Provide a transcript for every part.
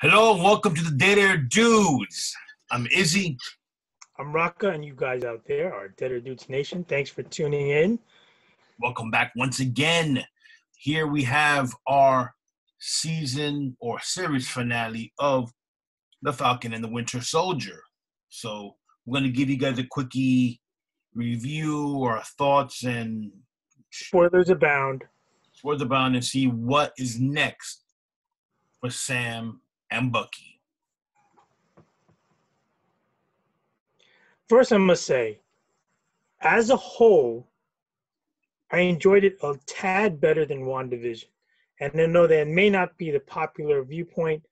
Hello, and welcome to the Dead Air Dudes. I'm Izzy. I'm Rocka, and you guys out there are Dead Air Dudes Nation. Thanks for tuning in. Welcome back once again. Here we have our season or series finale of The Falcon and the Winter Soldier. So we're going to give you guys a quickie review or thoughts and spoilers abound. Spoilers abound and see what is next for Sam and Bucky. First, I must say, as a whole, I enjoyed it a tad better than WandaVision. And I know that may not be the popular viewpoint,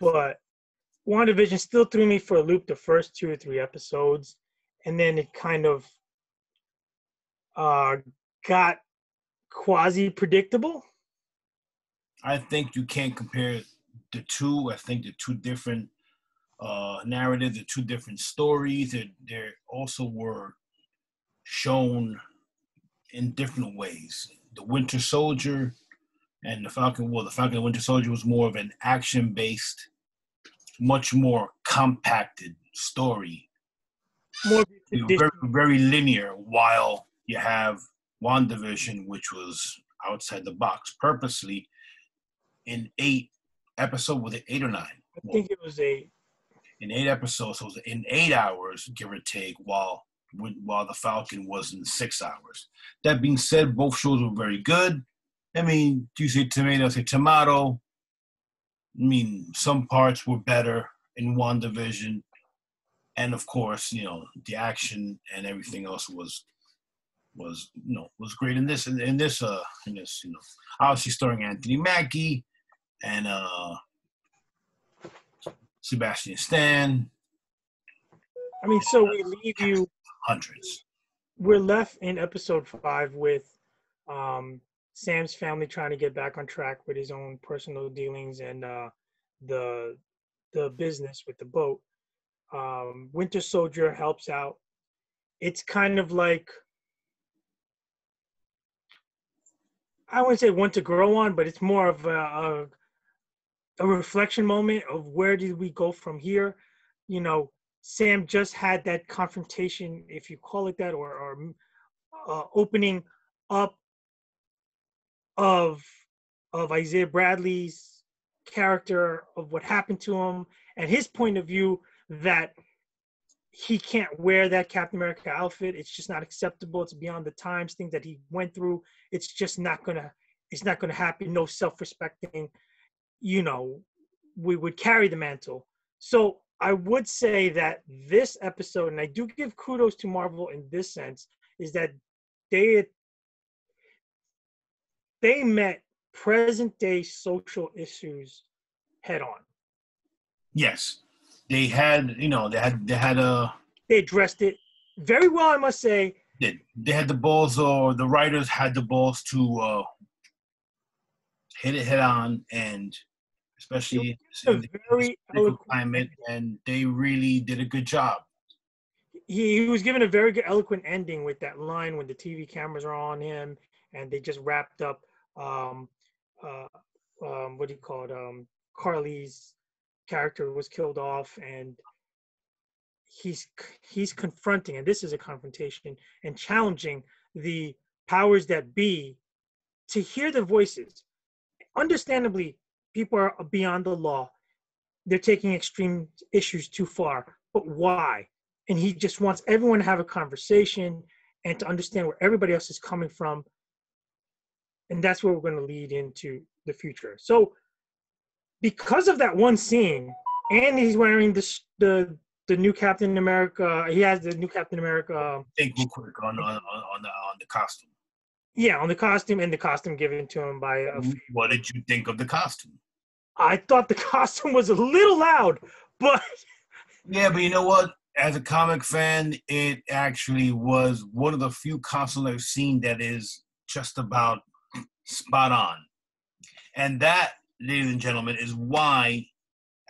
but WandaVision still threw me for a loop the first two or three episodes. And then it kind of uh, got quasi predictable. I think you can't compare the two. I think they're two different uh, narratives, they're two different stories. They they also were shown in different ways. The Winter Soldier and the Falcon. Well, the Falcon and Winter Soldier was more of an action-based, much more compacted story. More very, very linear. While you have WandaVision, which was outside the box purposely in eight episode was it eight or nine? I think it was eight. In eight episodes, so it was in eight hours, give or take, while while the Falcon was in six hours. That being said, both shows were very good. I mean, do you say tomato? Say tomato. I mean, some parts were better in WandaVision, and of course, you know, the action and everything else was was you know was great in this in, in this uh in this you know obviously starring Anthony Mackie and uh, Sebastian Stan. I mean, so we leave you hundreds. We're left in episode five with um, Sam's family trying to get back on track with his own personal dealings and uh, the the business with the boat. Um, Winter Soldier helps out. It's kind of like I wouldn't say one to grow on, but it's more of a, a reflection moment of where did we go from here? You know sam just had that confrontation if you call it that or, or uh, opening up of of isaiah bradley's character of what happened to him and his point of view that he can't wear that captain america outfit. It's just not acceptable. It's beyond the times things that he went through. It's just not gonna it's not gonna happen. No self-respecting you know, we would carry the mantle. So I would say that this episode, and I do give kudos to Marvel in this sense, is that they they met present day social issues head on. Yes, they had you know they had they had a they addressed it very well, I must say. Did they had the balls, or the writers had the balls to uh, hit it head on and especially in the very climate, and they really did a good job. He, he was given a very good, eloquent ending with that line when the TV cameras are on him, and they just wrapped up. Um, uh, um, what do you call it? Um, Karli's character was killed off, and he's he's confronting, and this is a confrontation and challenging the powers that be to hear the voices. Understandably, people are beyond the law. They're taking extreme issues too far. But why? And he just wants everyone to have a conversation and to understand where everybody else is coming from. And that's where we're going to lead into the future. So, because of that one scene, and he's wearing the the the new Captain America. He has the new Captain America. Think real quick on on on the on the costume. Yeah, on the costume and the costume given to him by. A, what did you think of the costume? I thought the costume was a little loud, but yeah, but you know what? As a comic fan, it actually was one of the few costumes I've seen that is just about spot on. And that, ladies and gentlemen, is why,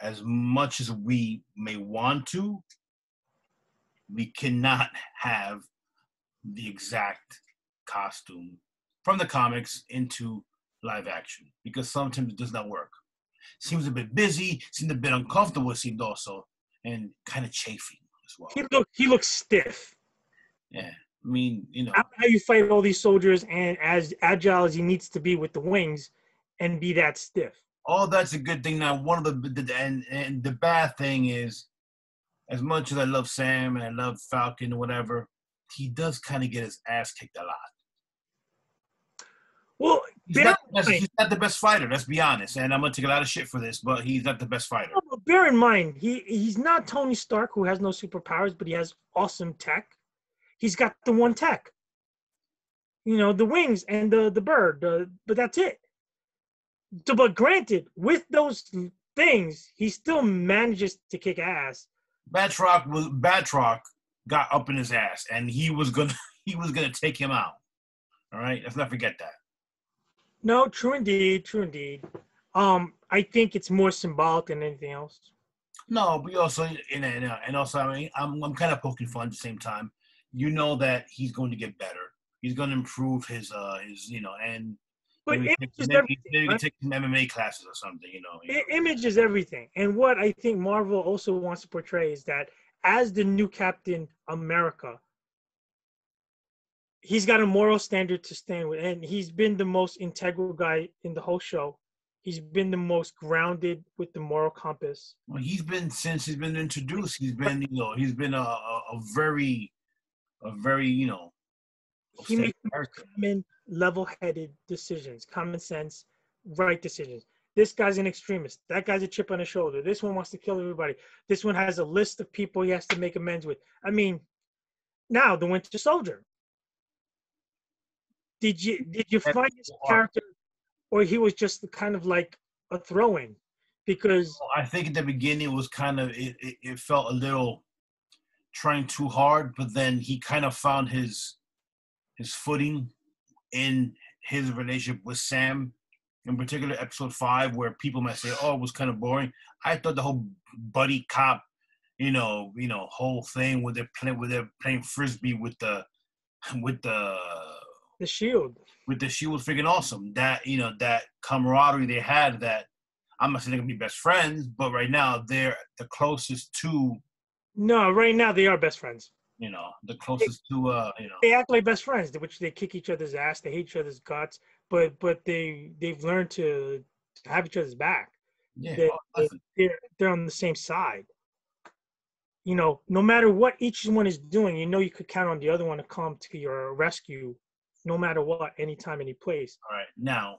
as much as we may want to, we cannot have the exact costume from the comics into live action because sometimes it does not work. Seems a bit busy, seemed a bit uncomfortable. It seemed also, and kind of chafing as well. He look he looks stiff. Yeah, I mean, you know, I don't know how you fight all these soldiers and as agile as he needs to be with the wings, and be that stiff. Oh, that's a good thing. Now, one of the, the and and the bad thing is, as much as I love Sam and I love Falcon or whatever, he does kind of get his ass kicked a lot. Well, He's not, the mind, he's not the best fighter. Let's be honest. And I'm gonna take a lot of shit for this, but he's not the best fighter. bear in mind, he he's not Tony Stark who has no superpowers, but he has awesome tech. He's got the one tech. You know, the wings and the the bird, uh, but that's it. So, but granted, with those things, he still manages to kick ass. Batroc was Batroc got up in his ass, and he was gonna he was gonna take him out. All right, let's not forget that. No, true indeed, true indeed. Um, I think it's more symbolic than anything else. No, but also and and, uh, and also I mean I'm I'm kind of poking fun at the same time. You know that he's going to get better. He's going to improve his uh his you know and But maybe, image take, is everything. maybe right? take some MMA classes or something. You know. you know. Image is everything. And what I think Marvel also wants to portray is that as the new Captain America, he's got a moral standard to stand with. And he's been the most integral guy in the whole show. He's been the most grounded with the moral compass. Well, he's been since he's been introduced. He's been you know he's been a a, a very a very you know. He makes common, level-headed decisions, common sense, right decisions. This guy's an extremist. That guy's a chip on his shoulder. This one wants to kill everybody. This one has a list of people he has to make amends with. I mean, now the Winter Soldier. Did you did you find his character, or he was just kind of like a throw-in? Because I think at the beginning it was kind of it, it, it felt a little trying too hard, but then he kind of found his his footing in his relationship with Sam. In particular, episode five, where people might say, "Oh, it was kind of boring." I thought the whole buddy cop, you know, you know, whole thing where they're playing, where they're playing frisbee with the, with the the Shield. with the Shield, was freaking awesome. That you know that camaraderie they had. That I'm not saying they're gonna be best friends, but right now they're the closest to No, right now they are best friends. you know the closest to uh you know they act like best friends, which they kick each other's ass, they hate each other's guts, but but they they've learned to, have each other's back. yeah. they- listen, They're they're on the same side. You know, no matter what each one is doing, you know you could count on the other one to come to your rescue, no matter what, anytime, any place. all right, now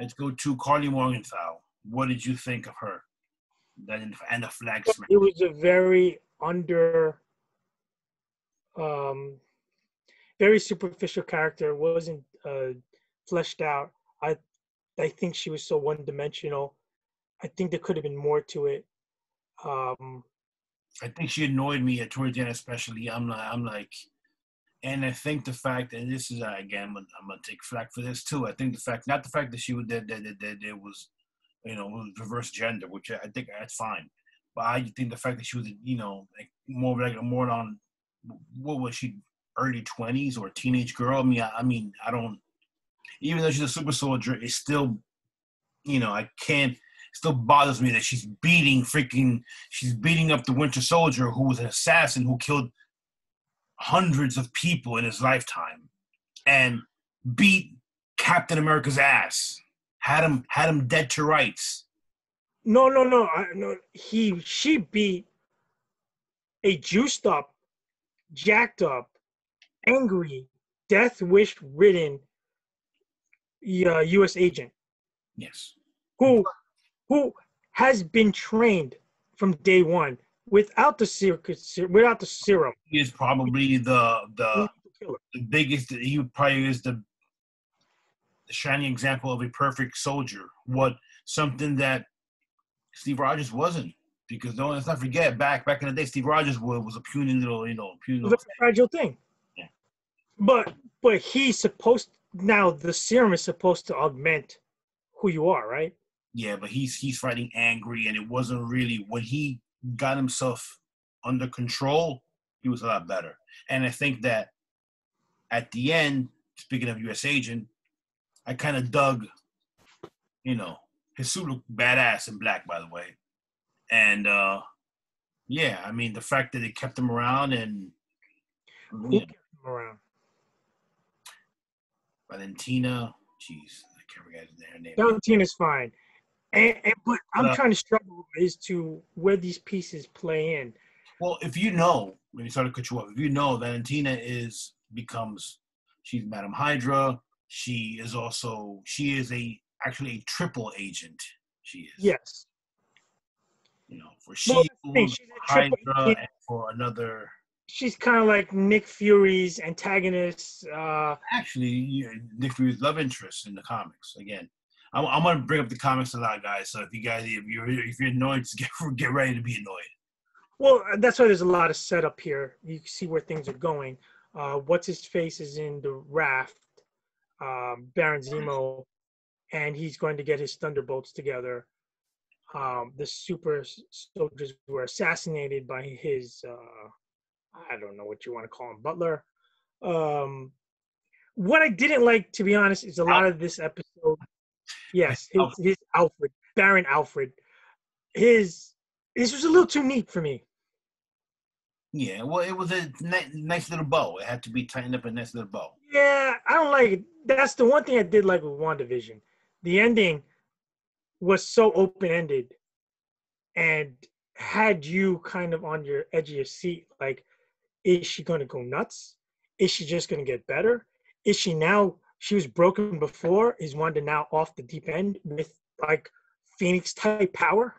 let's go to Karli Morgenthau. What did you think of her? That and- the flag smash. It was a very under, um, very superficial character. wasn't uh, fleshed out. I, I think she was so one dimensional. I think there could have been more to it. Um, I think she annoyed me at towards the end, especially. I'm like, I'm like, and I think the fact, and this is uh, again, I'm gonna, take flack for this too. I think the fact, not the fact that she was that that that, that it was, you know, reverse gender, which I think that's fine. But I think the fact that she was, you know, like more like more on, what was she, early twenties or teenage girl? I mean, I, I mean, I don't. Even though she's a super soldier, it's still, you know, I can't. Still bothers me that she's beating freaking she's beating up the Winter Soldier, who was an assassin who killed hundreds of people in his lifetime, and beat Captain America's ass. Had him had him dead to rights. no, no, no, I, no. He she beat a juiced up, jacked up, angry, death wish ridden uh, U.S. agent Yes. who who has been trained from day one without the ser- without the serum. He is probably the the, the biggest he probably is the, the shining example of a perfect soldier. What something that Steve Rogers wasn't. Because don't let's not forget back back in the day, Steve Rogers was, was a puny little, you know, puny little a fragile thing. Yeah. But but he's supposed now the serum is supposed to augment who you are, right? Yeah, but he's he's fighting angry, and it wasn't really when he got himself under control. He was a lot better, and I think that at the end, speaking of U.S. Agent, I kind of dug, you know, his suit looked badass in black, by the way. And uh yeah, I mean the fact that they kept him around and Who you know, kept him around? Valentina, jeez, I can't remember her name. Valentina's fine. And, and but I'm Uh, trying to struggle as to where these pieces play in. Well, if you know, when you start to cut you off, if you know Valentina is becomes she's Madame Hydra, she is also she is a actually a triple agent. She is. Yes. You know, for she that's the thing, she's Hydra and for another She's kind of like Nick Fury's antagonist. Uh, actually Nick Fury's love interest in the comics. Again, I'm, I'm gonna bring up the comics a lot, guys. So if you guys if you're if you're annoyed, just get get ready to be annoyed. well, that's why there's a lot of setup here. You can see where things are going. Uh, what's his face is in the raft, um, Baron Zemo, and he's going to get his thunderbolts together. Um, the super soldiers were assassinated by his, uh, I don't know what you want to call him, butler. Um, what I didn't like, to be honest, is a lot of this episode. Yes, his, his Alfred, Baron Alfred. His this was a little too neat for me. Yeah, well, it was a ni- nice little bow. It had to be tightened up a nice little bow. Yeah, I don't like it. That's the one thing I did like with WandaVision. The ending was so open ended and had you kind of on your edge of your seat. Like, is she going to go nuts? Is she just going to get better? Is she now, she was broken before. Is Wanda now off the deep end with like Phoenix type power?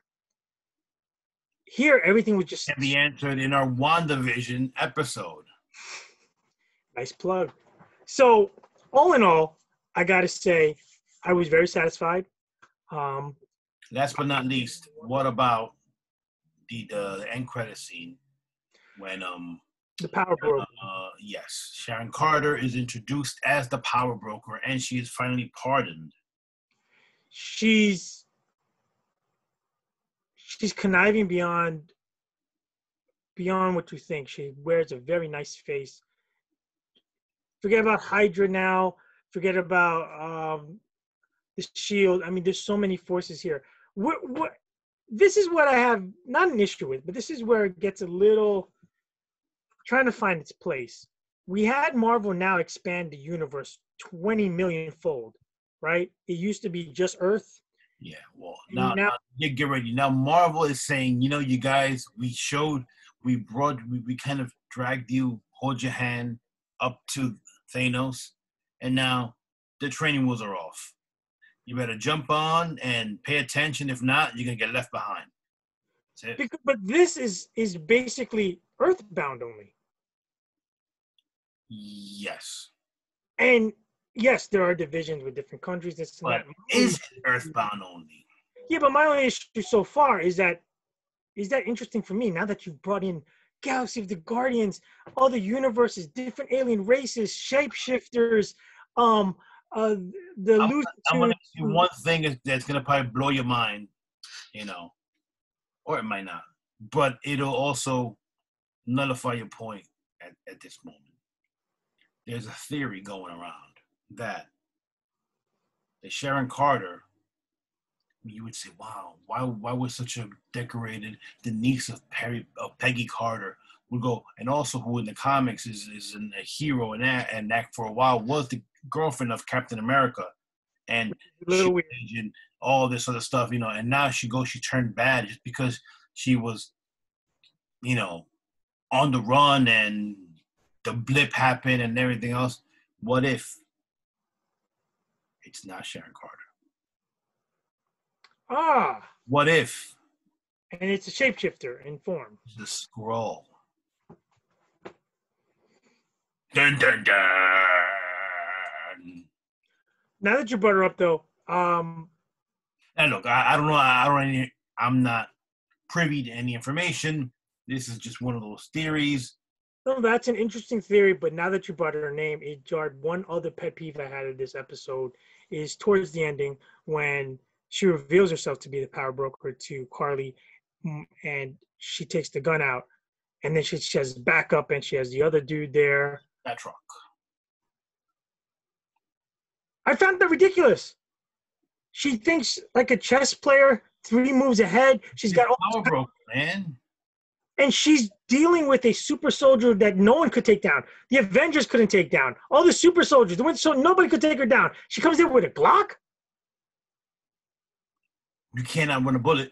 Here, everything was just Can be answered in our WandaVision episode. Nice plug. So, all in all, I got to say, I was very satisfied. Um, Last but not least, what about the uh, the end credit scene when um the power broker. uh yes Sharon Carter is introduced as the power broker and she is finally pardoned. She's she's conniving beyond beyond what you think. She wears a very nice face. Forget about Hydra now. Forget about um, the Shield. I mean, there's so many forces here. What what? This is what I have not an issue with, but this is where it gets a little trying to find its place. We had Marvel now expand the universe 20 million fold, right? It used to be just Earth. Yeah, well now, now- now get ready. Now Marvel is saying, you know, you guys, we showed, we brought, we, we kind of dragged you, hold your hand up to Thanos, and now the training wheels are off. You better jump on and pay attention. If not, you're gonna get left behind. Because, but this is is basically Earthbound only. Yes. And yes, there are divisions with different countries. This But is it Earthbound only? Yeah, but my only issue so far is that is that interesting for me now that you've brought in Galaxy of the Guardians, other universes, different alien races, shapeshifters, um, uh, the I'm- I'm gonna ask you one thing that's gonna probably blow your mind, you know, or it might not, but it'll also nullify your point at, at this moment. There's a theory going around that that Sharon Carter, you would say, wow, why why was such a decorated the niece of Perry of Peggy Carter would go and also who in the comics is is an, a hero and that and that for a while was the girlfriend of Captain America and a little she weird. and all this other stuff, you know, and now she goes, she turned bad just because she was, you know, on the run and the blip happened and everything else. What if it's not Sharon Carter? Ah, What if and it's a shapeshifter in form. the Skrull? Dun dun dun. Now that you brought her up, though, um, And look, I, I don't know. I don't. Any, I'm not privy to any information. This is just one of those theories. No, that's an interesting theory, but now that you brought her name, it jarred one other pet peeve I had of this episode is towards the ending when she reveals herself to be the power broker to Karli and she takes the gun out and then she, she has backup and she has the other dude there. That truck. I found that ridiculous. She thinks like a chess player, three moves ahead. She's got all power broker, man. And she's dealing with a super soldier that no one could take down. The Avengers couldn't take down. All the super soldiers, the Soldier, nobody could take her down. She comes in with a Glock. You cannot run a bullet.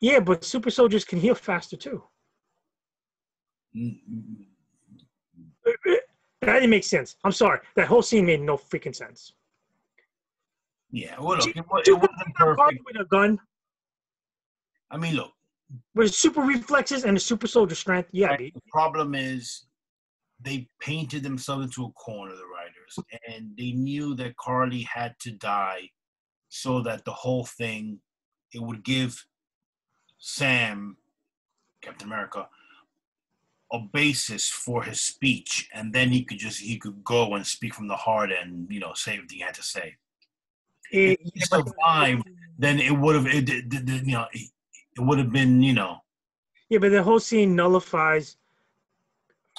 Yeah, but super soldiers can heal faster too. Mm, mm, That didn't make sense. I'm sorry. That whole scene made no freaking sense. Yeah, well, look, She- it, it wasn't perfect. with a gun, I mean, look, with super reflexes and a super soldier strength. Yeah, The problem is they painted themselves into a corner, the writers, and they knew that Karli had to die so that the whole thing it would give Sam, Captain America, a basis for his speech, and then he could just he could go and speak from the heart and you know say what he had to say. It- If he survived, then it would have it, it, it- it- you know it, would have been you know Yeah, but the whole scene nullifies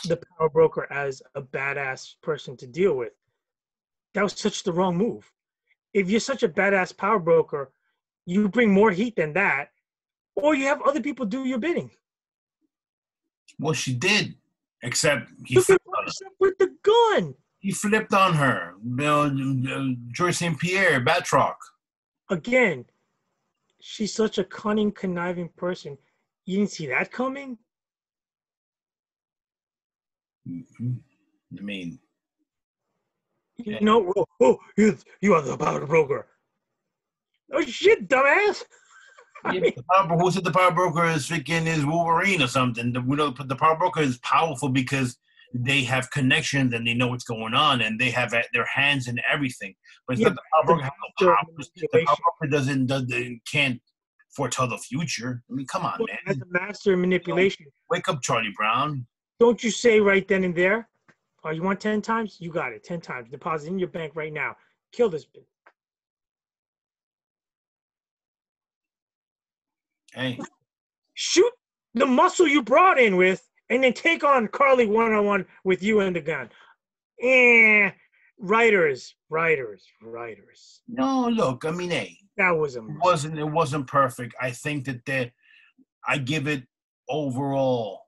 the power broker as a badass person to deal with. That was such the wrong move. If you're such a badass power broker, you bring more heat than that, or you have other people do your bidding. well she did, except he flipped on her. with the gun. He flipped on her. You know, George St. Pierre, Batroc. Again, she's such a cunning, conniving person. You didn't see that coming? Mhm. I mean, You know, oh, oh you, you are the power broker. Oh shit, dumbass. I mean, the power, who said the power broker is freaking is Wolverine or something? The, we know the power broker is powerful because they have connections and they know what's going on and they have at their hands in everything. But Yeah, the power broker has no master of powers. The power doesn't, doesn't can't foretell the future. I mean, come on, man. a master of manipulation, Wake up, Charlie Brown. don't you say right then and there, oh, you want 10 times? You got it, 10 times. Deposit in your bank right now. Kill this bitch. Hey, Shoot the muscle you brought in with, and then take on Karli one on one with you and the gun. Eh, writers, writers, writers. no, look, I mean, hey, That was a it wasn't it wasn't perfect. I think that the I give it overall.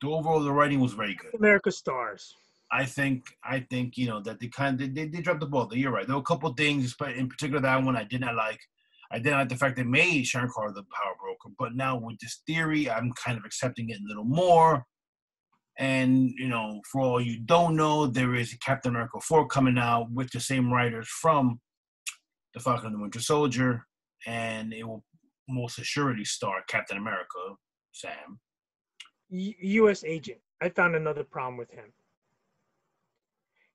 The overall the writing was very good. America Stars. I think I think you know that they kind of they, they dropped the ball. You're right. There were a couple things, but in particular that one I did not like. I didn't like the fact they made Sharon Carter the power broker, but now with this theory, I'm kind of accepting it a little more. And you know, for all you don't know, there is Captain America 4 coming out with the same writers from the Falcon and the Winter Soldier, and it will most assuredly star Captain America, Sam. U- U.S. agent. I found another problem with him.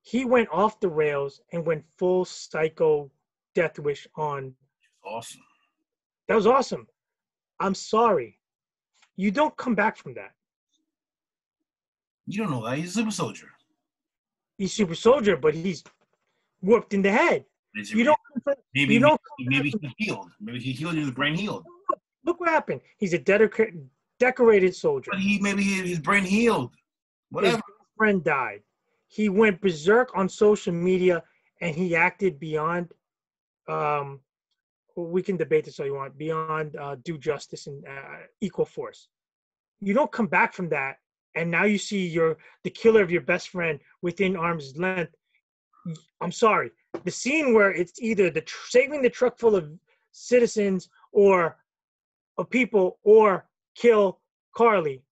He went off the rails and went full psycho death wish on. Awesome. That was awesome. I'm sorry. You don't come back from that. You don't know that he's a super soldier. He's super soldier, but he's whooped in the head. You don't. Maybe you don't maybe he healed. Maybe he healed. His brain healed. Look what happened. He's a dedicated, decorated soldier. But he maybe his his brain healed. His Whatever. friend died. He went berserk on social media and he acted beyond. Um, we can debate this all you want. Beyond uh, due justice and uh, equal force. You don't come back from that, and now you see your the killer of your best friend within arm's length. I'm sorry. The scene where it's either the tr- saving the truck full of citizens or of people or kill Karli.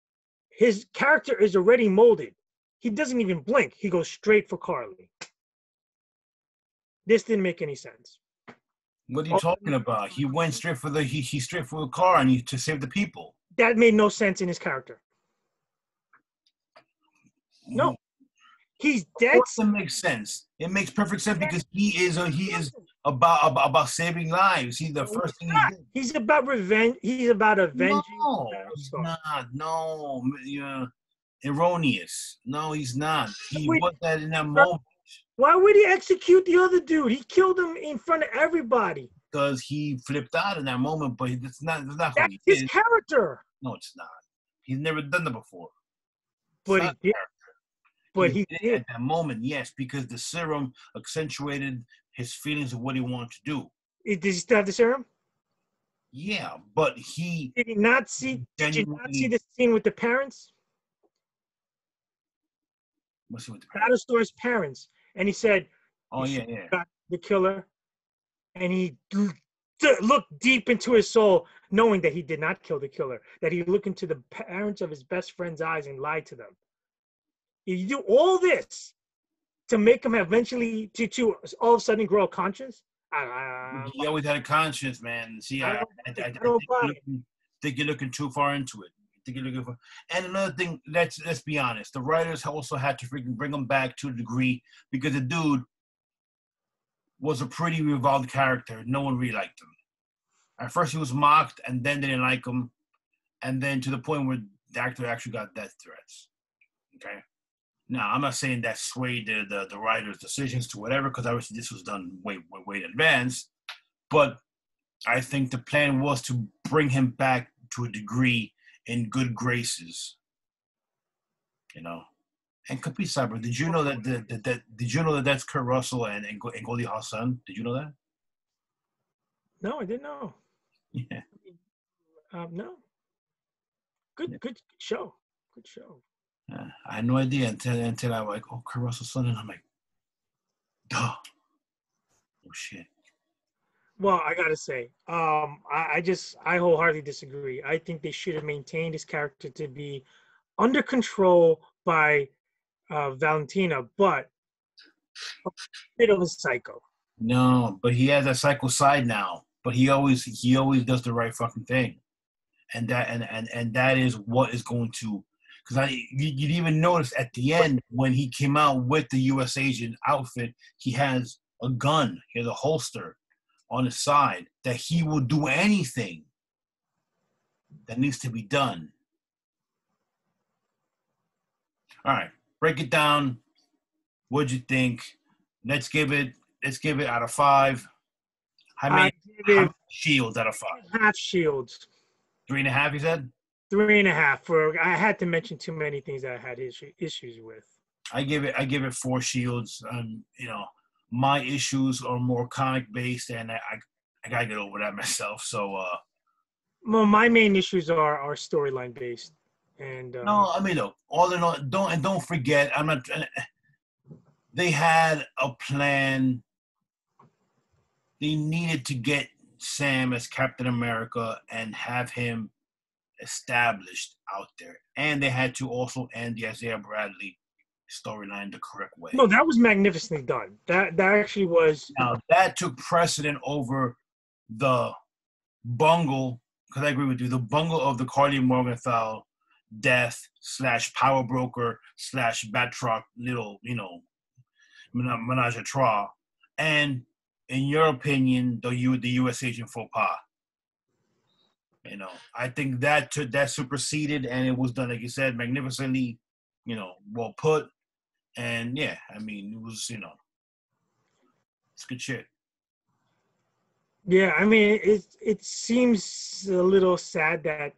His character is already molded. He doesn't even blink. He goes straight for Karli. This didn't make any sense. What are you oh. talking about? He went straight for the he he straight for the car and he to save the people. That made no sense in his character. No. He's dead. it makes sense. It makes perfect sense because he is a, he is about, about about saving lives. He's the first thing he did. He's about revenge. He's about avenging. No, he's not. No, yeah, erroneous. No, he's not. He Wait. was that in that moment Why would he execute the other dude? He killed him in front of everybody. because he flipped out in that moment. But it's not. That's not That's his is. character. No, it's not. He's never done that before. It's But he did. character. But he did did. at that moment, yes, because the serum accentuated his feelings of what he wanted to do. It- Did he still have the serum? Yeah, but he Did he not see? Did you not see the scene with the parents? What's with the parents? Battlestar's parents, and he said Oh yeah, yeah. the killer, and he looked deep into his soul, knowing that he did not kill the killer. That he looked into the parents of his best friend's eyes and lied to them. You do all this to make him eventually to to all of a sudden grow a conscience. I, he always had a conscience, man. See, I I, I, don't- I, I, I think, you're looking, think you're looking too far into it. Think you're looking for. And another thing, let's let's be honest. The writers also had to freaking bring him back to a degree because the dude was a pretty revolved character. No one really liked him. At first, he was mocked, and then they didn't like him, and then to the point where the actor actually got death threats. Okay. Now, I'm not saying that swayed the the, the writers' decisions to whatever, because obviously this was done way, way, way in advance. But I think the plan was to bring him back to a degree in good graces. You know. And Kapi Saber, did you know that, that, that, that did you know that that's Kurt Russell and, and, and Goldie Hawn's son? Did you know that? no, I didn't know. Yeah. Um, no. Good, good show. Good show. Yeah, I had no idea until until I was like, oh, Kurt Russell's son, and I'm like, duh. Oh shit. Well, I gotta say, um, I, I just I wholeheartedly disagree. I think they should have maintained his character to be under control by uh, Valentina, but a bit of a psycho. No, but he has a psycho side now. But he always he always does the right fucking thing, and that and and and that is what is going to. Because I you, you'd even notice at the end when he came out with the U.S. agent outfit, he has a gun. He has a holster on his side that he will do anything that needs to be done. All right, break it down. What'd you think? Let's give it. Let's give it out of five. How I many how many shields out of five? half shields, Three and a half. You said. three and a half. For I had to mention too many things that I had issue, issues with. I give it. I give it four shields. Um, you know, my issues are more comic based, and I, I, I gotta get over that myself. So, uh, Well, my main issues are are storyline based, and um, no, I mean, look, all in all, don't and don't forget, I'm not. They had a plan. They needed to get Sam as Captain America and have him established out there, and they had to also end the Isaiah Bradley storyline the correct way. no, that was magnificently done. That that actually was Now that took precedent over the bungle, because I agree with you, the bungle of the Karli Morgenthau death slash power broker slash Batroc little, you know, mena- menage a trois. And in your opinion, the U the US agent faux pas. You know, I think that took that superseded and it was done, like you said, magnificently, you know, well put. And yeah, I mean, it was, you know, it's good shit. Yeah, I mean, it it seems a little sad that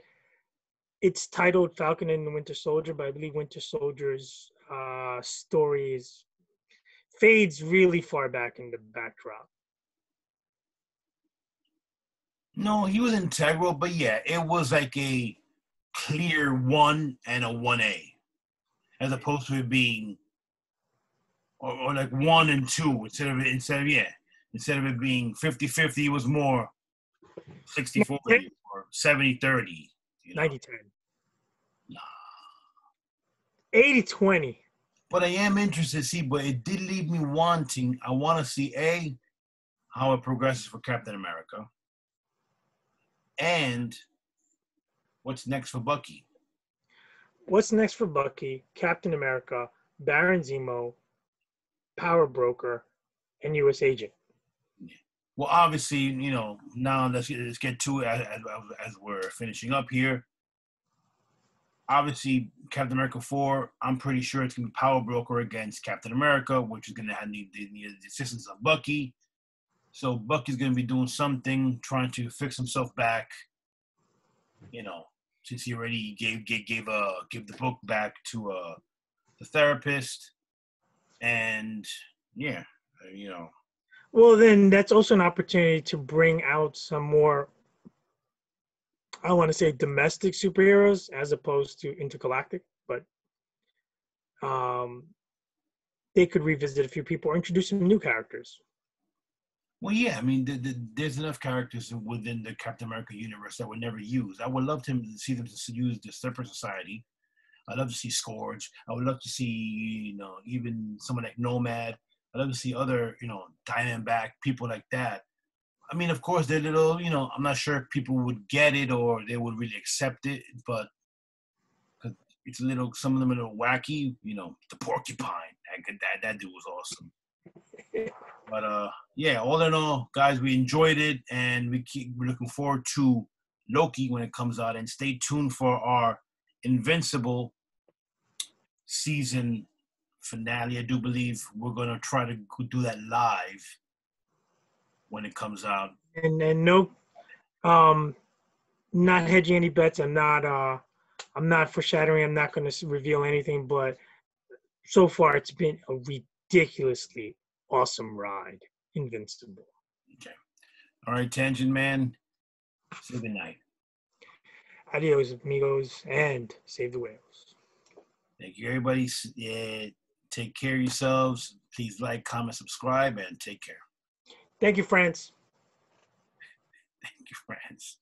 it's titled Falcon and the Winter Soldier, but I believe Winter Soldier's uh, story is fades really far back in the backdrop. No, he was integral, but yeah, it was like a clear one and a one A, as opposed to it being, or, or like one and two instead of instead of yeah, instead of it being 50-50, it was more 60-40 or 70-30. You know? 90 10. Nah. 80 20. But I am interested to see, but it did leave me wanting. I want to see A, how it progresses for Captain America, and what's next for Bucky. What's next for Bucky, Captain America, Baron Zemo, Power Broker, and U.S. Agent? Well, obviously, you know, now let's get, let's get to it as, as, as we're finishing up here. Obviously, Captain America 4, I'm pretty sure it's going to be Power Broker against Captain America, which is going to have need the, assistance of Bucky. So Bucky's going to be doing something, trying to fix himself back. You know, since he already gave gave gave uh give the book back to uh the therapist, and yeah, you know, Well, then that's also an opportunity to bring out some more. I want to say domestic superheroes as opposed to intergalactic, but um, they could revisit a few people or introduce some new characters. Well, yeah, I mean, the, the, there's enough characters within the Captain America universe that were never used. I would love to see them to use the Serpent Society. I'd love to see Scourge. I would love to see, you know, even someone like Nomad. I'd love to see other, you know, Diamondback, people like that. I mean, of course, they're little, you know, I'm not sure if people would get it or they would really accept it, but it's a little, some of them are a little wacky, you know, the porcupine. That, that, that dude was awesome. but uh, yeah, all in all, guys, we enjoyed it, and we keep we're looking forward to Loki when it comes out, and stay tuned for our Invincible season finale. I do believe we're gonna try to do that live when it comes out. And and no, um, not hedging any bets. I'm not uh, I'm not foreshadowing. I'm not gonna reveal anything, but so far it's been a ridiculously awesome ride. Invincible. Okay. All right, Tangent Man. Say good night. Adios, amigos, and save the whales. Thank you, everybody. Yeah, take care of yourselves. Please like, comment, subscribe, and take care. Thank you, friends. Thank you, friends.